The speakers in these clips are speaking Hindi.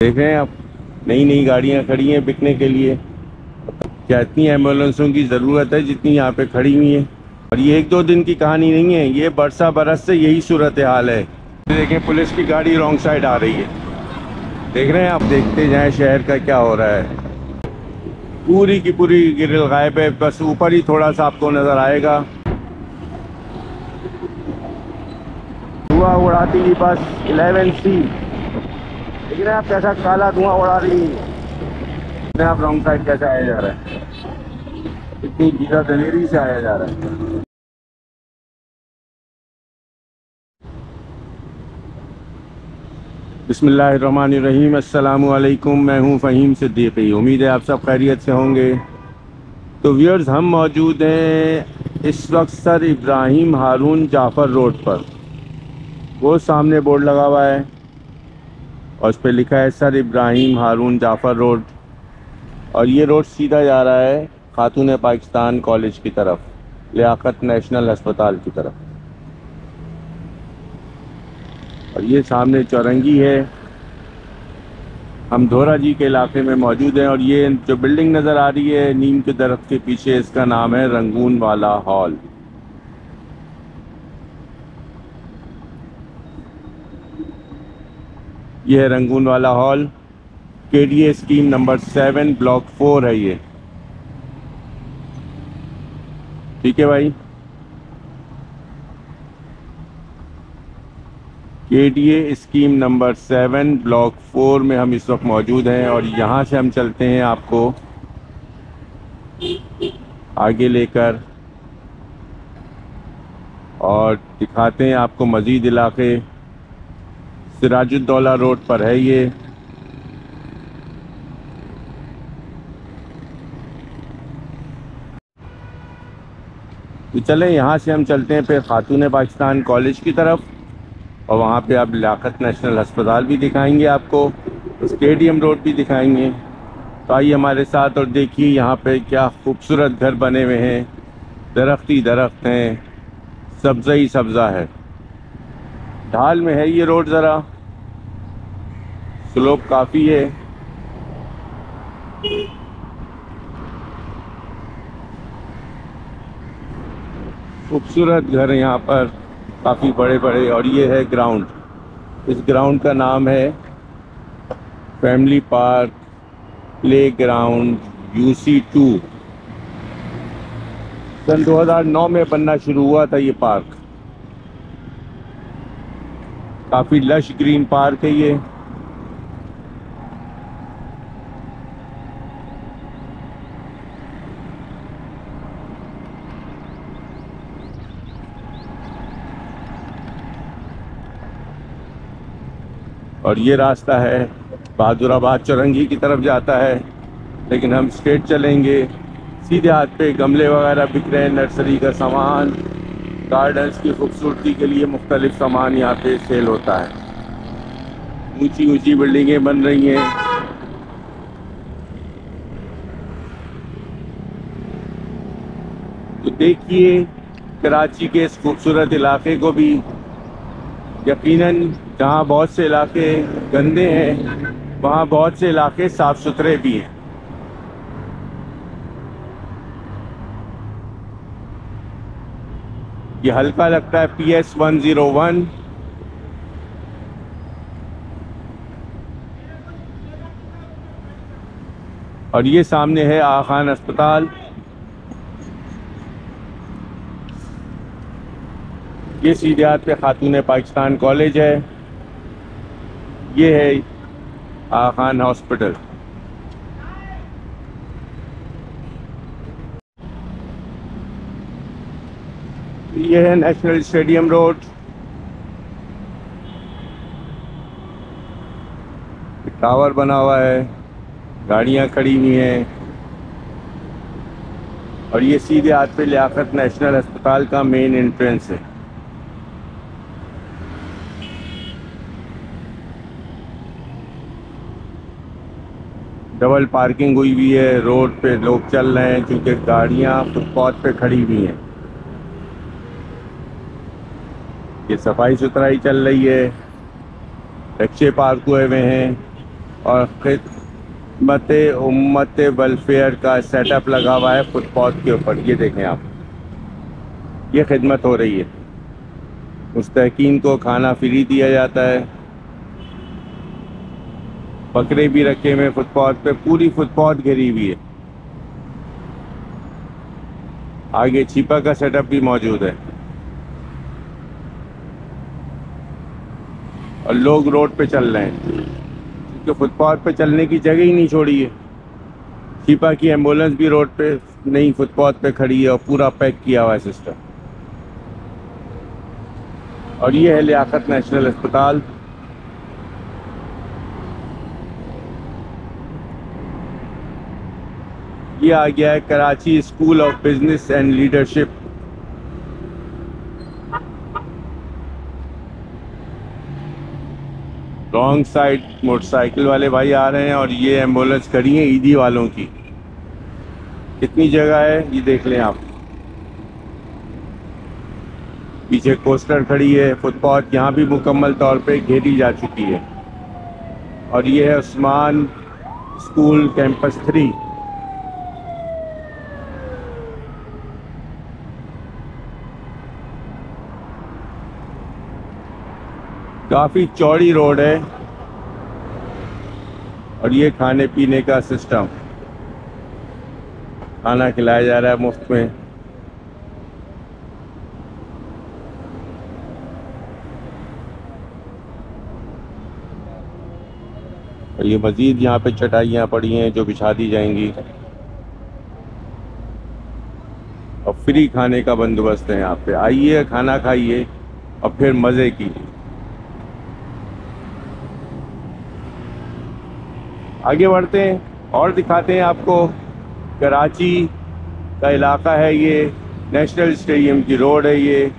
देख रहे हैं आप नई नई गाड़ियाँ खड़ी हैं बिकने के लिए। क्या इतनी एम्बुलेंसों की ज़रूरत है जितनी यहाँ पे खड़ी हुई हैं? और ये एक दो दिन की कहानी नहीं है, ये बरसा बरस से यही सूरत हाल है। देखें पुलिस की गाड़ी रॉन्ग साइड आ रही है। देख रहे हैं आप, देखते जाएँ शहर का क्या हो रहा है। पूरी की पूरी गिरिल गायब है, बस ऊपर ही थोड़ा सा आपको नज़र आएगा। हुआ उड़ाती बस 11 सी। देख रहे हैं आप कैसा काला धुआँ उड़ा रही है। आप रॉन्ग साइड कैसे आया जा रहा है। इतनी धीरा दलेरी से आया जा रहा है। बिसमीम अल्लाम मैं हूँ फ़हीम सिद्दीकी। उम्मीद है आप सब खैरियत से होंगे। तो व्यूअर्स हम मौजूद हैं इस वक्त सर इब्राहिम हारून जाफ़र रोड पर। वो सामने बोर्ड लगा हुआ है। और उस पर लिखा है, सर इब्राहिम, हारून, जाफ़र रोड। और ये रोड सीधा जा रहा है खातून पाकिस्तान कॉलेज की तरफ़, लियाकत नेशनल अस्पताल की तरफ़। और ये सामने चौरंगी है। हम धोरा जी के इलाके में मौजूद हैं और ये जो बिल्डिंग नज़र आ रही है, नीम के दरख्त के पीछे इसका नाम है रंगून वाला हॉल। ये है रंगून वाला hall K D A scheme number seven block four है ये। ठीक है भाई? K D A scheme number seven block four में हम इस वक्त मौजूद हैं और यहाँ से हम चलते हैं आपको आगे लेकर और दिखाते हैं आपको मज़ीद इलाके। सिराजुद्दौला रोड पर है ये। तो चले, यहाँ से हम चलते हैं फिर खातून पाकिस्तान कॉलेज की तरफ़, और वहाँ पे आप लियाकत नेशनल अस्पताल भी दिखाएँगे आपको, स्टेडियम रोड भी दिखाएँगे। तो आइए हमारे साथ और देखिए यहाँ पे क्या खूबसूरत घर बने हुए हैं, दरख्त ही दरख्त हैं, सब्ज़ा ही सब्ज़ा है। ढाल में है ये रोड ज़रा। स्लोप काफ़ी है। खूबसूरत घर है यहाँ पर, काफ़ी बड़े बड़े और ये है ग्राउंड। इस ग्राउंड का नाम है family park play ground U C two सन 2009 में बनना शुरू हुआ था ये पार्क। काफ़ी लश ग्रीन पार्क है ये। और ये रास्ता है, बहादुराबाद चौरंगी की तरफ़ जाता है, लेकिन हम स्ट्रेट चलेंगे। सीधे हाथ पे गमले वगैरह बिक रहे हैं नर्सरी का सामान। गार्डन्स की खूबसूरती के लिए मुख्तलिफ़ सामान यहाँ पे सेल होता है। ऊँची ऊँची बिल्डिंगें बन रही हैं। तो देखिए, कराची के इस खूबसूरत इलाके को भी यकीनन जहाँ बहुत से इलाके गंदे हैं, वहाँ बहुत से इलाके साफ़ सुथरे भी हैं। ये हल्का लगता है P S one zero one और ये सामने है आखान अस्पताल। ये सीधे हाथ पे खातून पाकिस्तान कॉलेज है। ये है आखान हॉस्पिटल। ये है नेशनल स्टेडियम रोड टावर बना हुआ है, गाड़ियाँ खड़ी हुई हैं। और ये सीधे हाथ पे लियाकत नेशनल अस्पताल का मेन एंट्रेंस है। डबल पार्किंग हुई हुई है, रोड पे लोग चल रहे हैं, क्योंकि गाड़ियाँ फुटपाथ पे खड़ी हुई हैं। ये सफ़ाई सुथराई चल रही है। रिक्शे पार्क हुए हुए हैं और खिदमत उम्मत वेलफेयर का सेटअप लगा हुआ है फुटपाथ के ऊपर। ये देखें आप। ये खिदमत हो रही है। मुस्तकिन को खाना फ्री दिया जाता है। बकरे भी रखे हुए फुटपाथ पे। पूरी फुटपाथ घिरी हुई है। आगे छिपा का सेटअप भी मौजूद है। और लोग रोड पे चल रहे हैं। क्योंकि फुटपाथ पे चलने की जगह ही नहीं छोड़ी है। छिपा की एंबुलेंस भी रोड पे नहीं, फुटपाथ पे खड़ी है और पूरा पैक किया हुआ है सिस्टम। और ये है लियाकत नेशनल अस्पताल। ये आ गया है Karachi school of business and leadership. Wrong side motorcycle वाले भाई आ रहे हैं और ये एंबुलेंस खड़ी है ईदी वालों की? कितनी जगह है? ये देख लें आप। पीछे कोस्टर खड़ी है, फुटपाथ यहाँ भी मुकम्मल तौर पे घेरी जा चुकी है। और ये है उस्मान स्कूल कैंपस थ्री। काफ़ी चौड़ी रोड है और ये खाने पीने का सिस्टम। खाना खिलाया जा रहा है मुफ़्त में। और ये मज़ीद यहाँ पे चटाइयाँ पड़ी हैं जो बिछा दी जाएँगी। और फ्री खाने का बंदोबस्त है यहाँ पे। आइए, खाना खाइए और फिर मज़े कीजिए। आगे बढ़ते हैं और दिखाते हैं आपको कराची का इलाका है ये, नेशनल स्टेडियम की रोड है ये,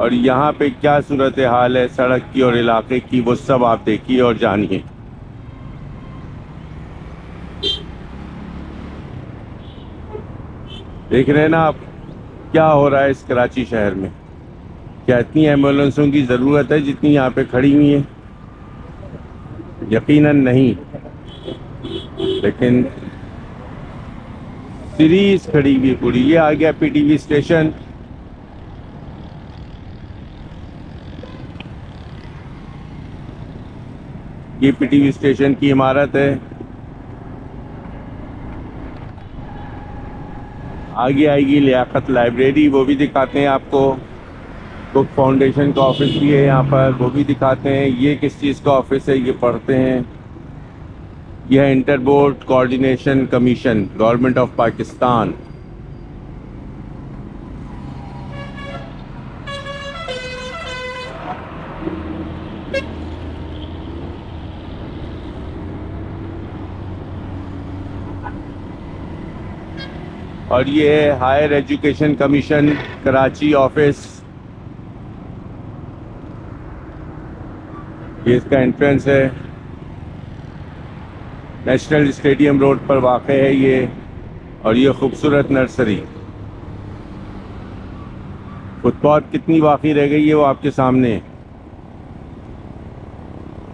और यहाँ पे क्या सूरत हाल है, सड़क की और इलाके की, वो सब आप देखिए और जानिए। देख रहे हैं ना आप, क्या हो रहा है इस कराची शहर में? क्या इतनी एम्बुलेंसों की ज़रूरत है जितनी यहाँ पे खड़ी हुई है? यकीनन नहीं। लेकिन सीरीज़ खड़ी हुई पूरी। ये आ गया पीटीवी स्टेशन। ये पीटीवी स्टेशन की इमारत है। आगे आएगी लियाकत लाइब्रेरी, वो भी दिखाते हैं आपको। बुक फाउंडेशन का ऑफ़िस भी है यहाँ पर, वो भी दिखाते हैं। ये किस चीज़ का ऑफ़िस है, ये पढ़ते हैं। यह inter board coordination commission, government of Pakistan. और ये है higher education commission, Karachi office. ये इसका एंट्रेंस है। नेशनल स्टेडियम रोड पर वाक़ है ये और ये खूबसूरत नर्सरी। फुटपाथ कितनी बाकी रह गई है वो आपके सामने।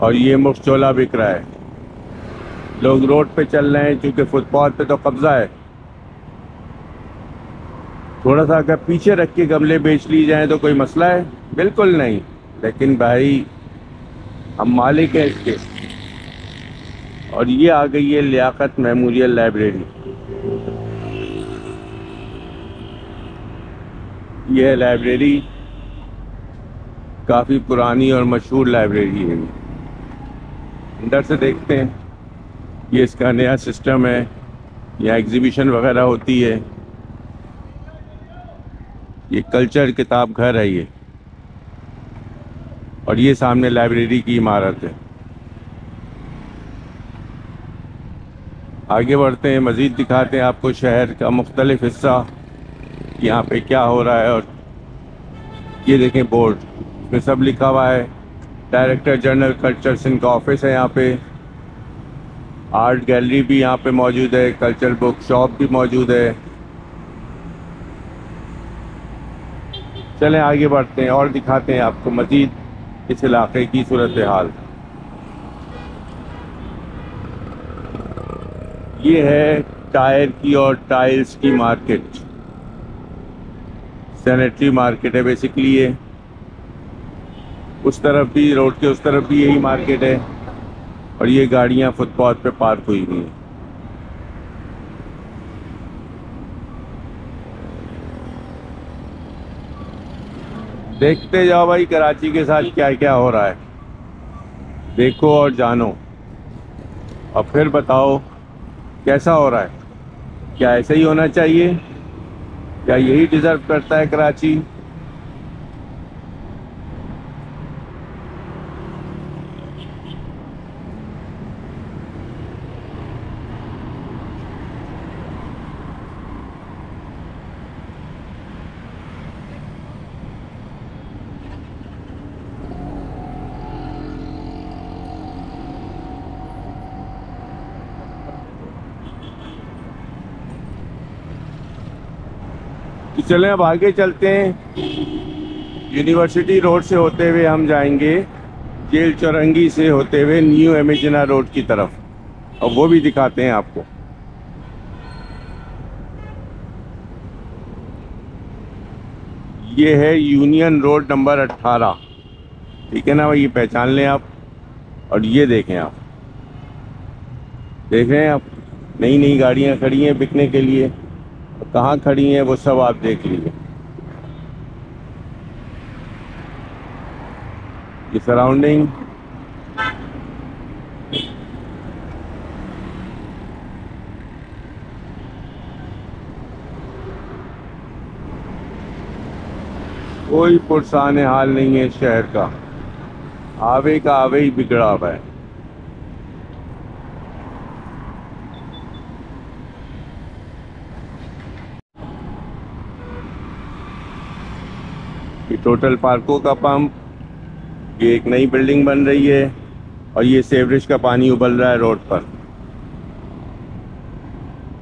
और ये मुफ़्त चोला बिक रहा है। लोग रोड पे चल रहे हैं क्योंकि फुटपाथ पे तो कब्ज़ा है। थोड़ा सा अगर पीछे रख के गमले बेच ली जाए तो कोई मसला है? बिल्कुल नहीं। लेकिन भाई, हम मालिक हैं इसके। और ये आ गई है लियाकत मेमोरियल लाइब्रेरी। ये है लाइब्रेरी काफ़ी पुरानी और मशहूर लाइब्रेरी है। अंदर से देखते हैं, ये इसका नया सिस्टम है, यहाँ एग्जीबिशन वगैरह होती है। ये कल्चर किताब घर है ये। और ये सामने लाइब्रेरी की इमारत है। आगे बढ़ते हैं, मज़ीद दिखाते हैं आपको शहर का मुख्तलिफ़ हिस्सा, यहाँ पे क्या हो रहा है और ये देखें बोर्ड इसमें सब लिखा हुआ है, डायरेक्टर जनरल कल्चर सिंह का ऑफ़िस है यहाँ पे, आर्ट गैलरी भी यहाँ पे मौजूद है कल्चर बुक शॉप भी मौजूद है। चलें आगे बढ़ते हैं और दिखाते हैं आपको मज़ीद इस इलाके की सूरत हाल। ये है टायर की और टाइल्स की मार्केट। सैनिटरी मार्केट है बेसिकली ये। उस तरफ़ भी, रोड के उस तरफ़ भी यही मार्केट है। और ये गाड़ियाँ फुटपाथ पे पार्क हुई हुई हैं। देखते जाओ भाई कराची के साथ क्या क्या हो रहा है। देखो और जानो। और फिर बताओ कैसा हो रहा है? क्या ऐसे ही होना चाहिए? क्या यही डिज़र्व करता है कराची? चलें, अब आगे चलते हैं। यूनिवर्सिटी रोड से होते हुए हम जाएँगे, जेल चौरंगी से होते हुए न्यू एमेजना रोड की तरफ़। और वो भी दिखाते हैं आपको। ये है यूनियन रोड नंबर 18 ठीक है ना भाई, ये पहचान लें आप और ये देखें आप। देख रहे हैं आप? नई नई गाड़ियाँ खड़ी हैं बिकने के लिए। कहाँ खड़ी हैं वो सब आप देख लीजिए। ये सराउंडिंग कोई पुरसान हाल नहीं है शहर का। आवे का आवे ही बिगड़ा हुआ है। टोटल पार्कों का पंप, ये एक नई बिल्डिंग बन रही है और ये सेवरेज का पानी उबल रहा है रोड पर।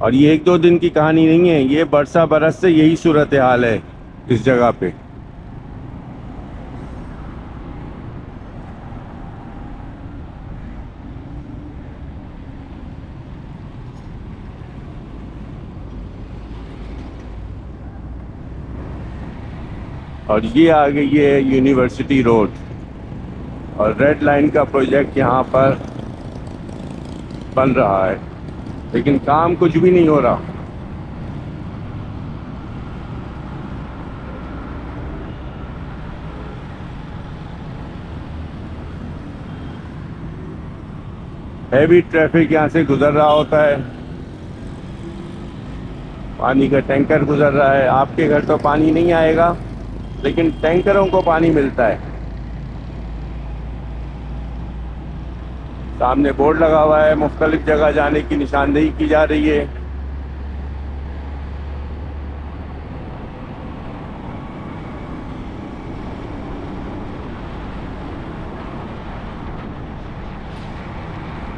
और ये एक दो दिन की कहानी नहीं है, ये बरसा बरस से यही सूरत हाल है इस जगह पे। और ये आ गई है यूनिवर्सिटी रोड और रेड लाइन का प्रोजेक्ट यहाँ पर बन रहा है। लेकिन काम कुछ भी नहीं हो रहा। हैवी ट्रैफ़िक यहाँ से गुजर रहा होता है। पानी का टैंकर गुजर रहा है। आपके घर तो पानी नहीं आएगा। लेकिन टैंकरों को पानी मिलता है। सामने बोर्ड लगा हुआ है, मुख्तलिफ़ जगह जाने की निशानदेही की जा रही है।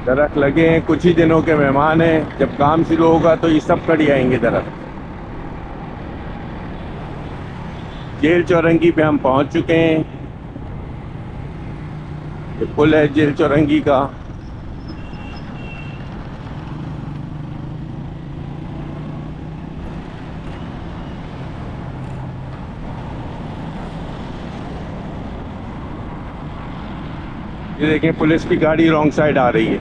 दरख्त लगे हैं, कुछ ही दिनों के मेहमान हैं, जब काम शुरू होगा तो ये सब कड़ी आएँगे दरख्त। जेल चौरंगी पे हम पहुँच चुके हैं। ये पुल है जेल चौरंगी का। ये देखें पुलिस की गाड़ी रॉन्ग साइड आ रही है।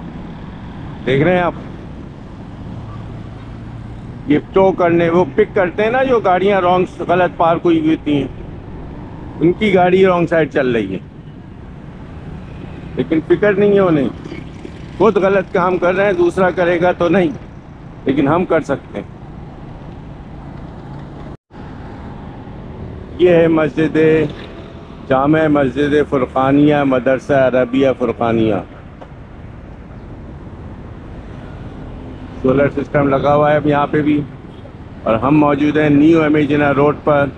देख रहे हैं आप? ये टो करने, वो पिक करते हैं ना जो गाड़ियाँ रॉन्ग गलत पार्क हुई होती हैं। उनकी गाड़ी रॉन्ग साइड चल रही है। लेकिन फ़िक्र नहीं है उन्हें। खुद गलत काम कर रहे हैं, दूसरा करेगा तो नहीं। लेकिन हम कर सकते हैं। ये है मस्जिद, जाम मस्जिद, फ़ुरक़ानिया, मदरसा अरबिया, फ़ुरक़ानिया। सोलर सिस्टम लगा हुआ है अब यहाँ पे भी। और हम मौजूद हैं न्यू एमेजना रोड पर।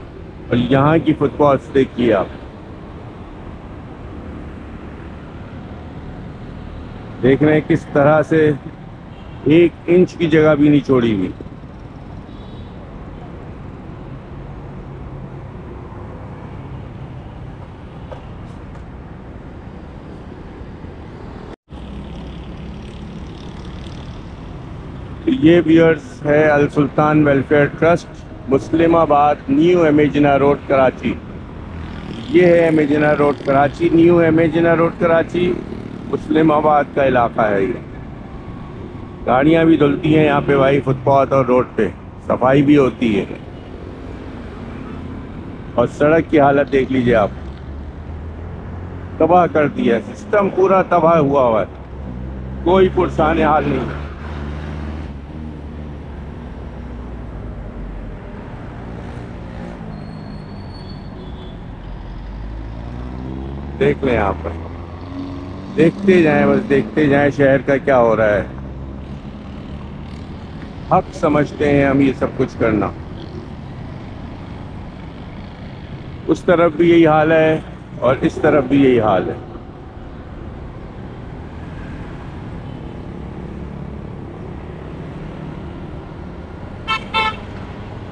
और यहाँ की फुटपाथ देखिए आप। देख रहे हैं किस तरह से एक इंच की जगह भी नहीं छोड़ी हुई। ये व्यूअर्स है Al Sultan welfare trust, Muslimabad, new एमेजिना road, Karachi. ये है एमेजिना road, Karachi, new एमेजिना road, Karachi. Muslimabad का इलाका है ये। गाड़ियाँ भी धुलती हैं यहाँ पे भाई, फुटपाथ और रोड पे। सफ़ाई भी होती है। और सड़क की हालत देख लीजिए आप। तबाह कर दिया। सिस्टम पूरा तबाह हुआ हुआ है। कोई पुरसान हाल नहीं। देख लें यहाँ पर। देखते जाएँ, बस देखते जाएँ शहर का क्या हो रहा है। हक समझते हैं हम ये सब कुछ करना। उस तरफ़ भी यही हाल है और इस तरफ़ भी यही हाल है।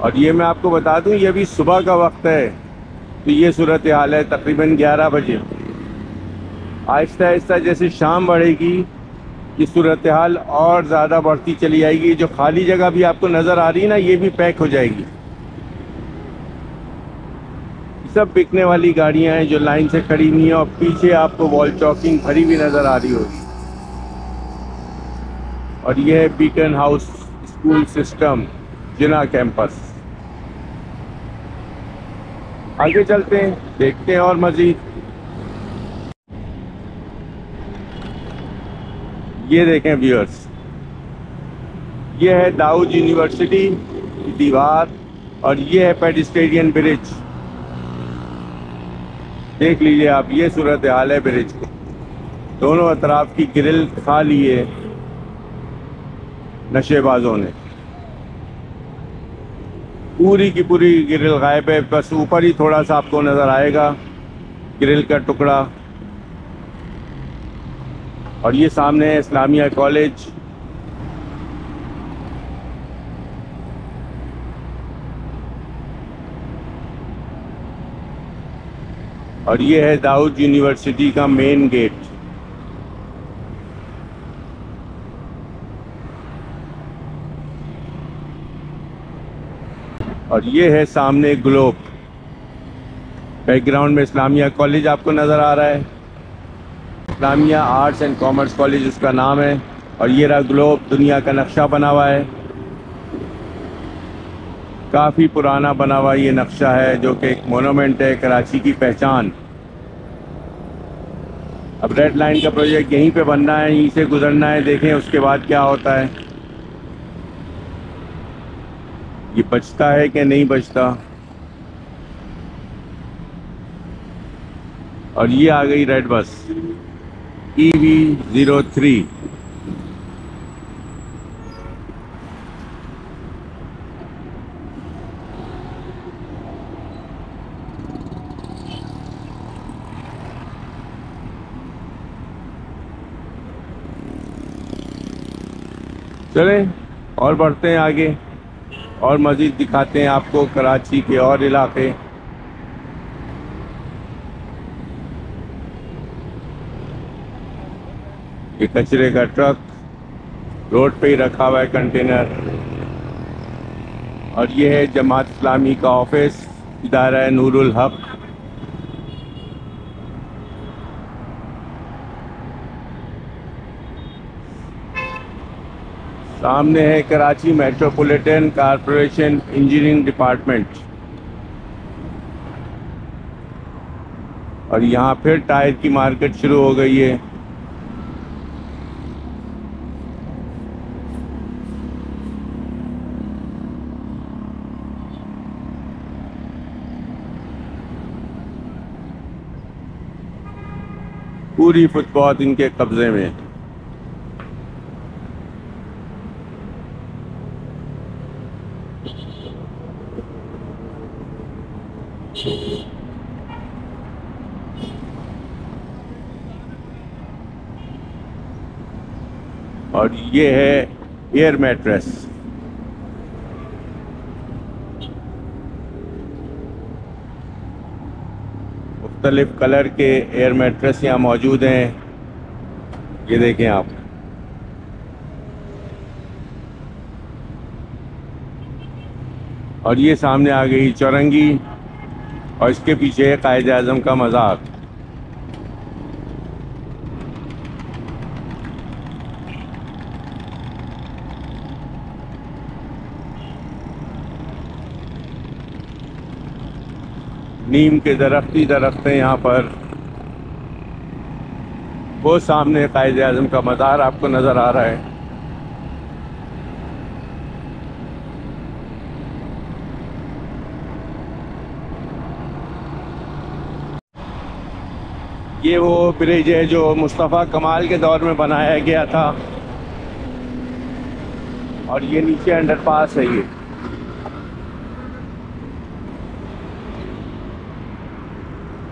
और ये मैं आपको बता दूँ, ये भी सुबह का वक्त है। तो ये सूरत हाल है तकरीबन 11 बजे। आहिस्ता आहिस्ता जैसे शाम बढ़ेगी, ये सूरत हाल और ज़्यादा बढ़ती चली जाएगी जो खाली जगह भी आपको नज़र आ रही है ना, ये भी पैक हो जाएगी। सब बिकने वाली गाड़ियाँ हैं जो लाइन से खड़ी हुई हैं और पीछे आपको वॉल चॉकिंग भरी हुई नज़र आ रही होगी। और ये है Beaconhouse school system Jinnah campus आगे चलते हैं, देखते हैं और मज़ीद। ये देखें व्यूअर्स ये है दाऊद यूनिवर्सिटी की दीवार और ये है पेडिस्टेरियन ब्रिज देख लीजिए आप, ये सूरत हाल है ब्रिज की। दोनों अतराफ की ग्रिल खा लिए नशेबाजों ने। पूरी की पूरी ग्रिल गायब है। बस ऊपर ही थोड़ा सा आपको नज़र आएगा। ग्रिल का टुकड़ा। और ये सामने है इस्लामिया कॉलेज। और ये है दाऊद यूनिवर्सिटी का मेन गेट। और ये है सामने ग्लोब। बैकग्राउंड में इस्लामिया कॉलेज आपको नज़र आ रहा है। Islamia arts and commerce college उसका नाम है और ये रहा ग्लोब, दुनिया का नक्शा बना हुआ है। काफ़ी पुराना बना हुआ ये नक्शा है जो कि एक मोनूमेंट है, कराची की पहचान। अब रेड लाइन का प्रोजेक्ट यहीं पे बनना है, यहीं से गुजरना है, देखें उसके बाद क्या होता है। ये बचता है कि नहीं बचता? और ये आ गई red bus E V zero three चलें, और बढ़ते हैं आगे, और मज़ीद दिखाते हैं आपको, कराची के और इलाके। ये कचरे का ट्रक रोड पे ही रखा हुआ है कंटेनर। और ये है जमात इस्लामी का ऑफ़िस, इदारा है नूरुल हक। सामने है Karachi metropolitan corporation engineering department. और यहाँ फिर टायर की मार्केट शुरू हो गई है। पूरी फुटपाथ इनके कब्जे में और ये है एयर मैट्रेस। मुख्तलिफ़ कलर के एयर मेट्रेस यहाँ मौजूद हैं। ये देखें आप। और ये सामने आ गई चौरंगी और इसके पीछे कायद अजम का मज़ाक। नीम के दरख्त ही दरख्त हैं यहाँ पर। वो सामने कायद अजम का मज़ार आपको नज़र आ रहा है। ये वो ब्रिज है जो मुस्तफ़ा कमाल के दौर में बनाया गया था। और ये नीचे अंडरपास है ये।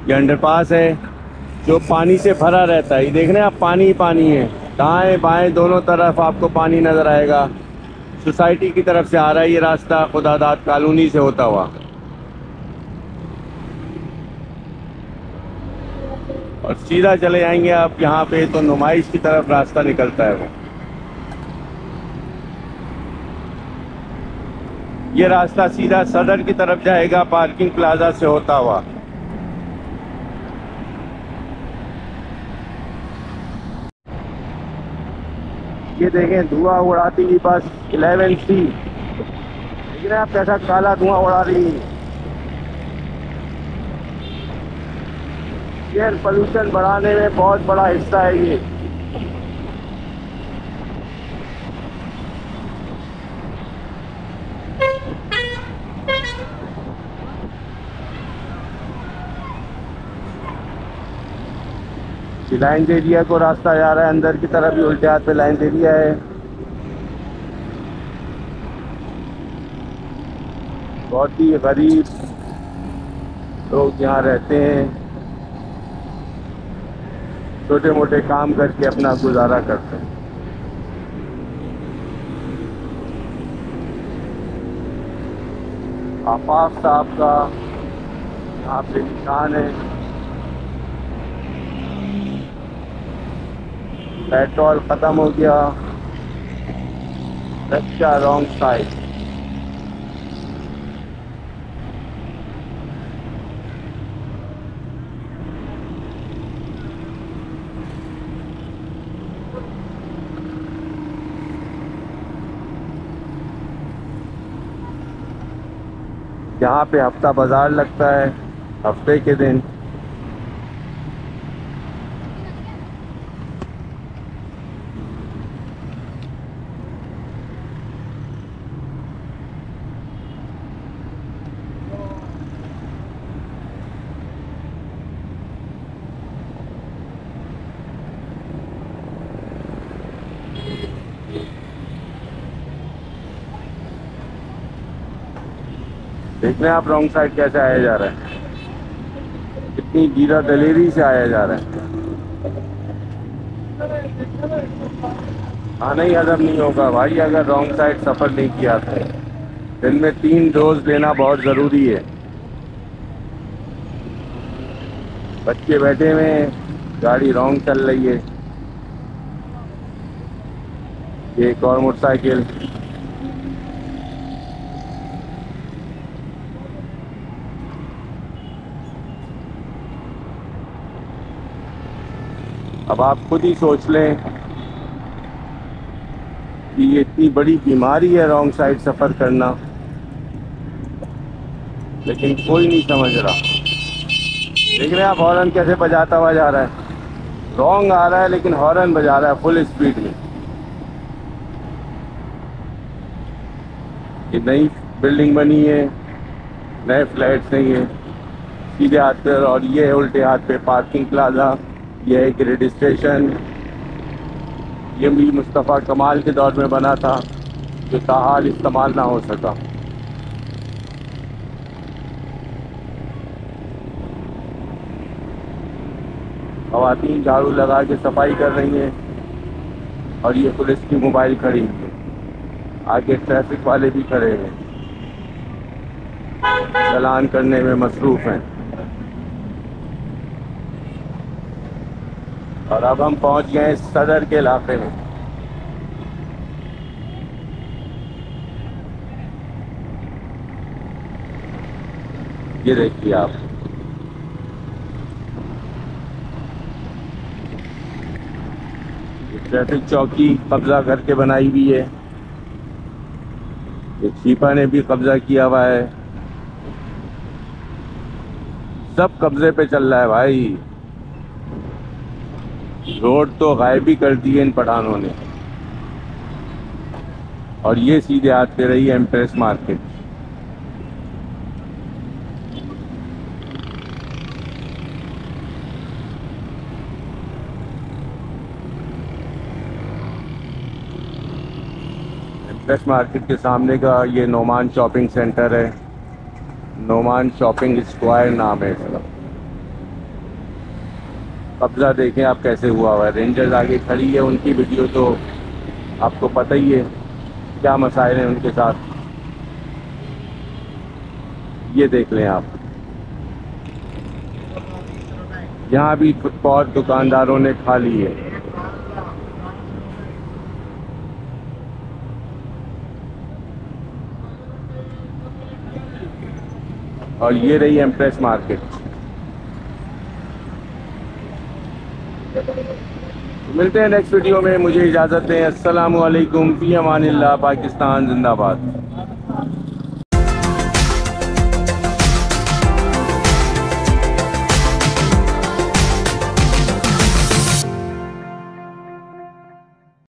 ये अंडरपास है, जो पानी से भरा रहता है। ये देख रहे हैं आप, पानी ही पानी है। दाएँ, बाएँ दोनों तरफ़ आपको पानी नज़र आएगा। सोसाइटी की तरफ़ से आ रहा है ये रास्ता खुदादाद कॉलोनी से होता हुआ। और सीधा चले जाएँगे आप यहाँ पे तो नुमाइश की तरफ़ रास्ता निकलता है वो। ये रास्ता सीधा सदर की तरफ़ जाएगा, पार्किंग प्लाजा से होता हुआ। ये देखें, धुआँ उड़ाती हुई बस इलेवन सी। देख रहे हैं आप कैसा काला धुआँ उड़ा रही है। एयर पोल्यूशन बढ़ाने में बहुत बड़ा हिस्सा है ये। लाइन दिया को, रास्ता जा रहा है, अंदर की तरफ़ भी उल्टे हाथ पे लाइन दिया है। बहुत ही गरीब लोग यहाँ रहते हैं। छोटे मोटे काम करके अपना गुजारा करते हैं। आफाफ साहब का यहाँ पे निशान है। पेट्रोल ख़त्म हो गया। रक्षा रॉन्ग साइड यहाँ पे हफ़्ता बाज़ार लगता है, हफ़्ते के दिन। देख हैं आप रॉन्ग साइड कैसे आया जा रहा है? कितनी गिरा दलेरी से आया जा रहा है? हाँ नहीं हजम नहीं होगा भाई, अगर रॉन्ग साइड सफ़र नहीं किया तो। दिन में तीन डोज लेना बहुत ज़रूरी है। बच्चे बैठे हुए हैं, गाड़ी रॉन्ग चल रही है। एक और मोटरसाइकिल। अब आप खुद ही सोच लें कि ये इतनी बड़ी बीमारी है रॉन्ग साइड सफ़र करना। लेकिन कोई नहीं समझ रहा। देख रहे हैं आप हॉर्न कैसे बजाता हुआ जा रहा है। रॉन्ग आ रहा है, लेकिन हॉर्न बजा रहा है फुल स्पीड में। ये नई बिल्डिंग बनी है, नए फ्लैट्स नहीं है सीधे हाथ पर और ये है उल्टे हाथ पे पार्किंग प्लाजा। यह एक ग्रेड स्टेशन ये भी मुस्तफ़ा कमाल के दौर में बना था, जो ताहाल इस्तेमाल ना हो सका। खातन झाड़ू लगा के सफ़ाई कर रही हैं और ये पुलिस की मोबाइल खड़ी है। आगे ट्रैफ़िक वाले भी खड़े हैं। चलान करने में मसरूफ़ हैं। और अब हम पहुँच गए सदर के इलाके में। ये देखिए आप। ट्रैफ़िक चौकी कब्जा करके बनाई हुई है। ये छीपा ने भी कब्जा किया हुआ है। सब कब्जे पे चल रहा है भाई। रोड तो गायब ही कर दी है इन पठानों ने। और ये सीधे आते रही एम्प्रेस मार्केट। एम्प्रेस मार्केट के सामने का ये नोमान शॉपिंग सेंटर है। नोमान शॉपिंग स्क्वायर नाम है इसका। कब्जा देखें आप कैसे हुआ हुआ है। रेंजर्स आगे खड़ी है, उनकी वीडियो तो आपको पता ही है क्या मसाइल हैं उनके साथ। ये देख लें आप। यहाँ भी बहुत दुकानदारों ने खा ली है। और ये रही एम्प्रेस मार्केट मिलते हैं नेक्स्ट वीडियो में मुझे इजाज़त दें। अस्सलाम पी अमान पाकिस्तान जिंदाबाद।